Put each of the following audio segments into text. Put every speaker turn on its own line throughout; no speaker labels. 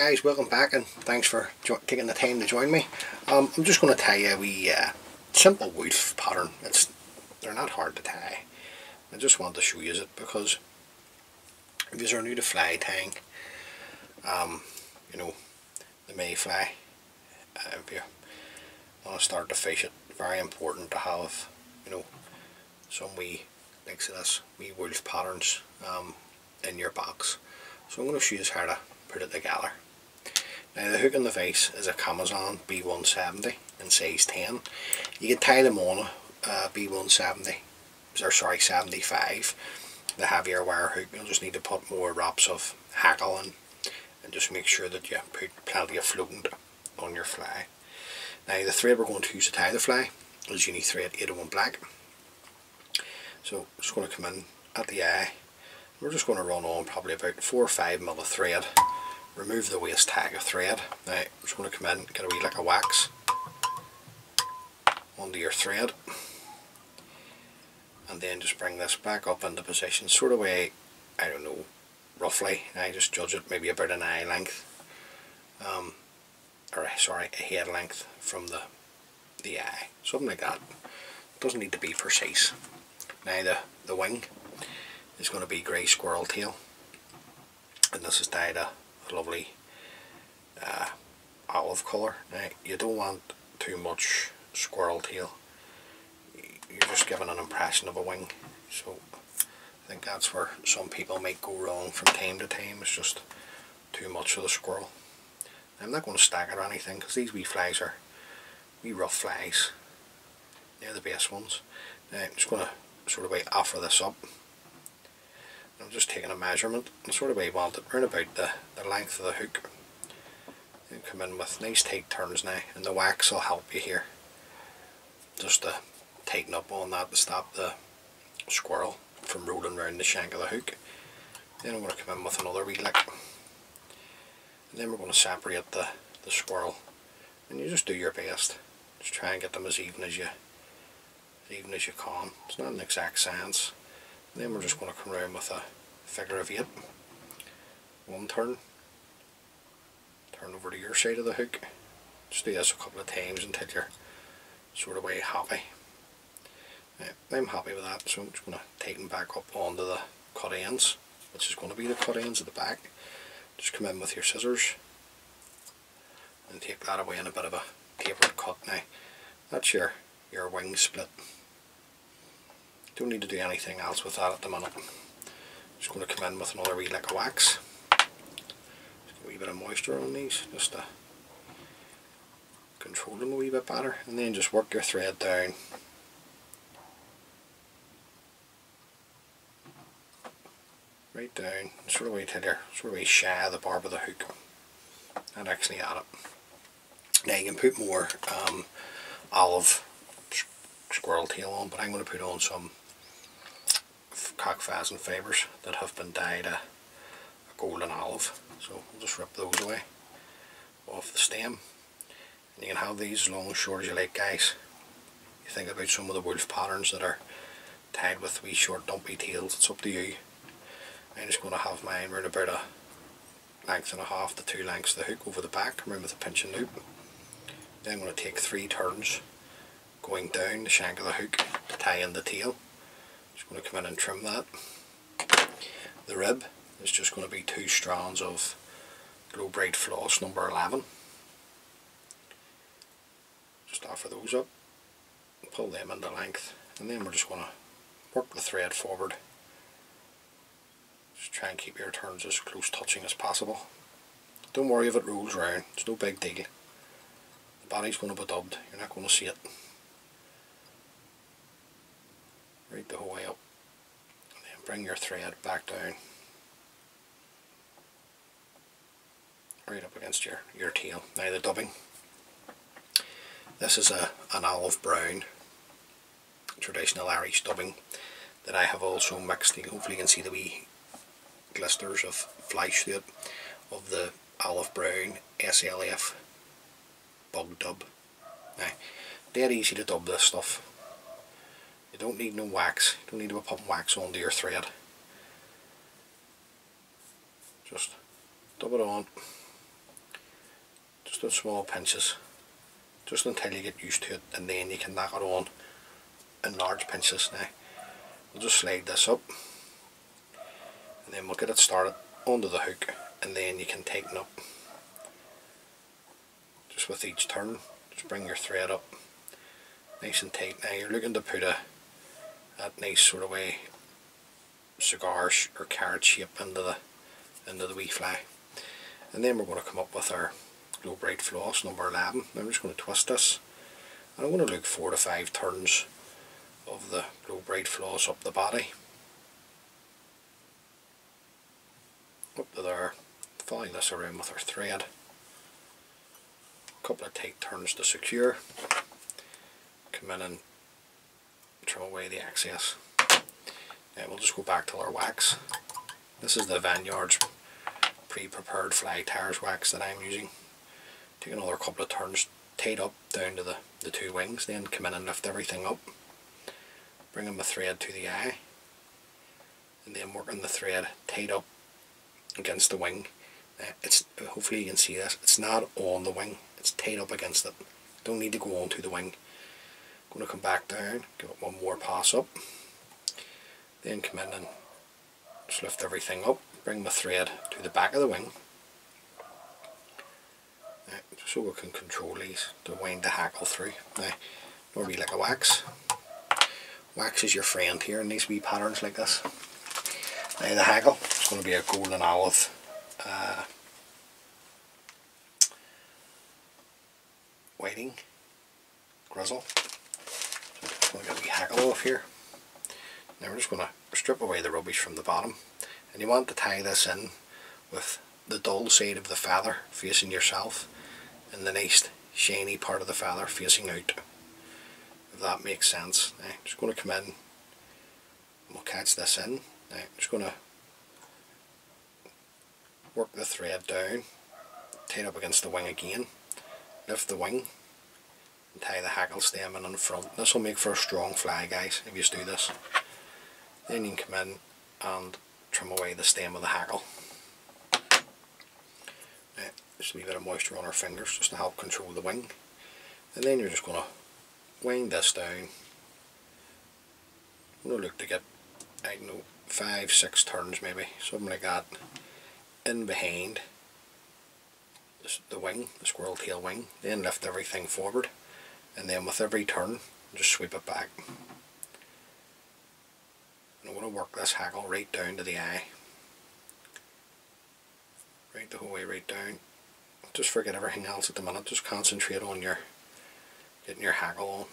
guys, welcome back and thanks for taking the time to join me. Um, I'm just going to tie you a wee uh, simple Wulff pattern. It's They're not hard to tie. I just want to show you it because if you're new to fly tying, um, you know, the mayfly, uh, if you want to start to fish it, very important to have, you know, some wee, like this, wee Wulff patterns um, in your box. So I'm going to show you how to put it together. Now the hook in the vise is a Kamasan B170 in size 10. You can tie them on a uh, B170, or sorry 75, the heavier wire hook. You'll just need to put more wraps of hackle in and just make sure that you put plenty of floatant on your fly. Now the thread we're going to use to tie the fly is Uni Thread 801 Black. So just going to come in at the eye. We're just going to run on probably about 4 or 5 mil of thread remove the waste tag of thread. Now I'm just going to come in, get a wee lick of wax onto your thread and then just bring this back up into position sort of way, I don't know, roughly, I just judge it maybe about an eye length um, or sorry, a head length from the, the eye, something like that. Doesn't need to be precise. Now the, the wing is going to be grey squirrel tail and this is dyed a lovely uh, olive colour. Now you don't want too much squirrel tail. You're just giving an impression of a wing. So I think that's where some people might go wrong from time to time. It's just too much of the squirrel. I'm not going to stack it or anything because these wee flies are wee rough flies. They're the best ones. Now I'm just going to sort of way offer this up. I'm just taking a measurement. And sort of I want it around about the, the length of the hook. And come in with nice tight turns now and the wax will help you here. Just to tighten up on that to stop the squirrel from rolling around the shank of the hook. Then I'm going to come in with another wee lick. And then we're going to separate the, the squirrel. And you just do your best. Just try and get them as even as you as even as you can. It's not an exact science then we're just going to come around with a figure of eight. One turn. Turn over to your side of the hook. Just do this a couple of times until you're sort of way happy. I'm happy with that, so I'm just going to tighten back up onto the cut ends, which is going to be the cut ends at the back. Just come in with your scissors and take that away in a bit of a tapered cut now. That's your, your wing split. Don't need to do anything else with that at the minute. Just going to come in with another wee lick of wax. Just a wee bit of moisture on these, just to control them a wee bit better. And then just work your thread down. Right down, sort of way till you're sort of way shy of the barb of the hook. And actually add it. Now you can put more um, olive squirrel tail on, but I'm going to put on some cock pheasant fibres that have been dyed a, a golden olive. So we'll just rip those away off the stem. And you can have these long and short as you like guys. You think about some of the Wulff patterns that are tied with wee short dumpy tails, it's up to you. I'm just going to have mine around about a length and a half to two lengths of the hook over the back, around with a pinching loop. Then I'm going to take three turns going down the shank of the hook to tie in the tail. Just going to come in and trim that. The rib is just going to be two strands of Glo-Brite Floss number 11. Just offer those up, pull them into length, and then we're just going to work the thread forward. Just try and keep your turns as close touching as possible. Don't worry if it rolls around, it's no big deal. The body's going to be dubbed, you're not going to see it. Right the whole way up. And then bring your thread back down. Right up against your, your tail. Now the dubbing. This is a, an olive brown traditional Irish dubbing that I have also mixed, hopefully you can see the wee glisters of flesh through it of the olive brown SLF bug dub. Now, dead easy to dub this stuff you don't need no wax. You don't need to be putting wax onto your thread. Just dub it on. Just in small pinches. Just until you get used to it and then you can knock it on in large pinches. Now we'll just slide this up and then we'll get it started onto the hook and then you can tighten up. Just with each turn just bring your thread up nice and tight. Now you're looking to put a that nice sort of way cigar or carrot shape into the into the wee fly. And then we're going to come up with our Glo-Brite floss number 11 I'm just going to twist this and I'm going to look four to five turns of the Glo-Brite floss up the body. Up to there follow this around with our thread. A couple of tight turns to secure. Come in and trim away the excess and we'll just go back to our wax. This is the Veniards pre-prepared fly tires wax that I'm using. Take another couple of turns tight up down to the, the two wings then come in and lift everything up. Bringing the thread to the eye. And then working the thread tight up against the wing. Uh, it's hopefully you can see this. It's not on the wing. It's tight up against it. Don't need to go onto the wing going to come back down give it one more pass up then come in and just lift everything up bring the thread to the back of the wing so we can control these to wind the hackle through. Now, normally like a wax. Wax is your friend here in these wee patterns like this. Now the hackle is going to be a golden olive uh, whiting grizzle. Hackle off here. Now we're just going to strip away the rubbish from the bottom and you want to tie this in with the dull side of the feather facing yourself and the nice shiny part of the feather facing out if that makes sense. Now, I'm just going to come in we'll catch this in. Now, I'm just going to work the thread down, tie it up against the wing again, lift the wing and tie the hackle stem in on the front. This will make for a strong fly guys if you just do this. Then you can come in and trim away the stem of the hackle. Now, uh, just a wee bit of moisture on our fingers just to help control the wing. And then you're just going to wind this down. To look to get, I don't know, five, six turns maybe, something like that, in behind the wing, the squirrel tail wing. Then lift everything forward and then with every turn just sweep it back. And I'm going to work this hackle right down to the eye. Right the whole way right down. Just forget everything else at the minute. Just concentrate on your getting your hackle on.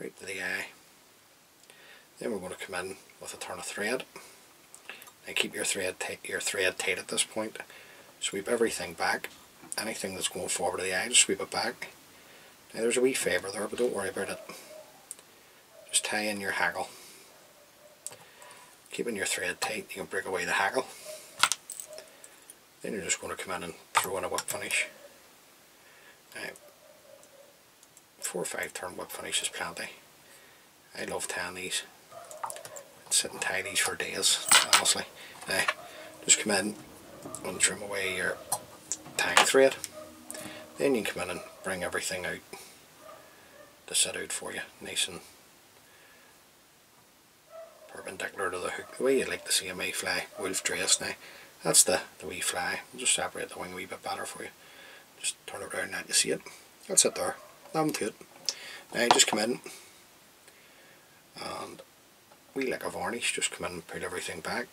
Right to the eye. Then we're going to come in with a turn of thread. And keep your thread your thread tight at this point. Sweep everything back. Anything that's going forward of the eye, just sweep it back. Now there's a wee favour there, but don't worry about it. Just tie in your hackle. Keeping your thread tight, you can break away the hackle. Then you're just going to come in and throw in a whip finish. Now, four or five turn whip finish is plenty. I love tying these. I'd sit and tie these for days, honestly. Now, just come in and trim away your tang thread. Then you come in and bring everything out to set out for you, nice and perpendicular to the hook, the way you'd like to see a mayfly Wulff dress now. Eh? That's the, the wee fly. I'll just separate the wing a wee bit better for you. Just turn it around now you see it. That's it there. Nothing to it. Now you just come in and we like a varnish, just come in and put everything back.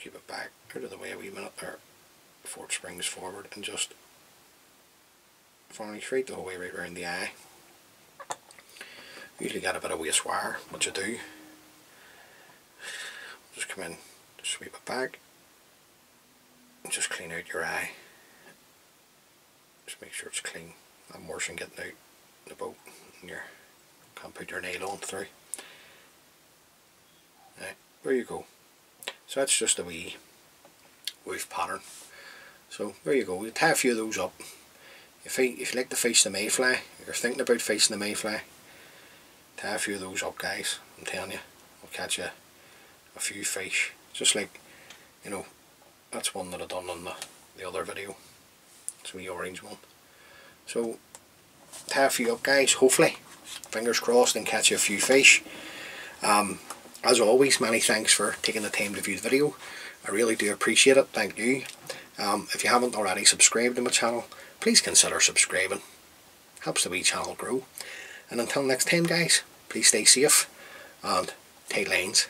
Keep it back out of the way a wee minute there before it springs forward and just varnish right the whole way right around the eye. Usually get a bit of waste wire, which I do. Just come in, just sweep it back, and just clean out your eye. Just make sure it's clean. I'm worse than getting out the boat and you can't put your nail on through. Right, there you go. So that's just a wee Wulff pattern. So there you go. You tie a few of those up. If you, if you like to face the mayfly, you're thinking about facing the mayfly, tie a few of those up guys. I'm telling you, I'll catch you a few fish. Just like you know, that's one that I done on the, the other video. It's the orange one. So, tie a few up guys, hopefully. Fingers crossed and catch a few fish. Um, as always, many thanks for taking the time to view the video. I really do appreciate it, thank you. Um, if you haven't already subscribed to my channel, please consider subscribing. Helps the wee channel grow. And until next time guys, please stay safe and tight lines.